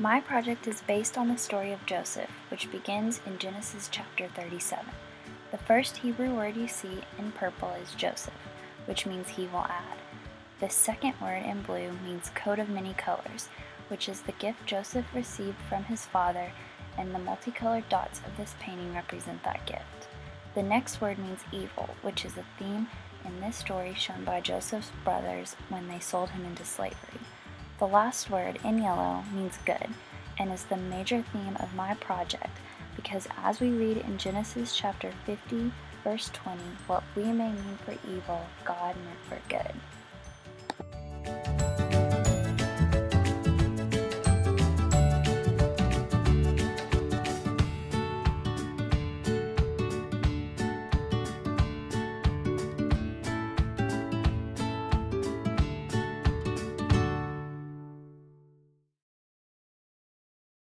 My project is based on the story of Joseph, which begins in Genesis chapter 37. The first Hebrew word you see in purple is Joseph, which means he will add. The second word in blue means coat of many colors, which is the gift Joseph received from his father, and the multicolored dots of this painting represent that gift. The next word means evil, which is a theme in this story shown by Joseph's brothers when they sold him into slavery. The last word, in yellow, means good and is the major theme of my project because as we read in Genesis chapter 50, verse 20, what we may mean for evil, God meant for good.